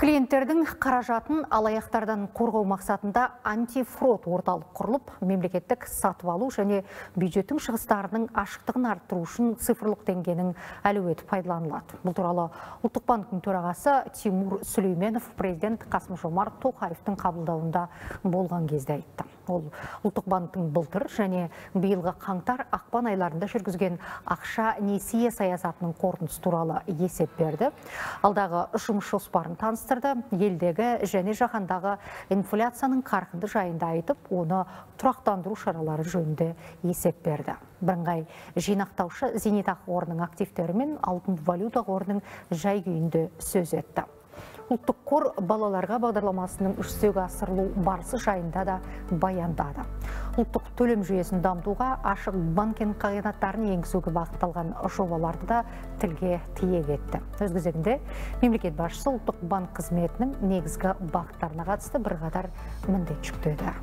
Клиенттердің қаражатын алаяқтардан қорғау мақсатында антифрод орталық құрылып, мемлекеттік сатып алу және бюджеттің шығыстарының ашықтығын арттыру үшін цифрлық теңгенің әлеуеті пайдаланылады. Бұл туралы Ұлттық банктің төрағасы Тимур Сүлейменов президент Қасым Жомарт Тоқаевтың қабылдауында болған кезде айтты. Ол Ұлттық банктің былтыр және биылғы қаңтар ақпан айларында жүргізген ақша несие саясатының қорытындысы туралы есеп берді. Алдағы жұмыс жоспарын таныстырды елдегі және жаһандағы инфляцияның қарқынды жайында айтып, оны тұрақтандыру шаралары жөнінде есеп берді. Бірыңғай жинақтаушы зейнетақы қорының активтері мен алтын валюта қорының жай күйінде сөз етті ұлттық қор балаларға бағдарламасының жүзеге асырылу барысы жайында да баяндады. Ұлттық төлем жүйесін дамытуға ашық банкинг қағидаттарын енгізуге бағытталған жобаларды да тілге тиек етті. Өз кезегінде мемлекет басшысы ұлттық банк қызметінің негізгі бағыттарына қатысты бірқатар міндет жүктеді.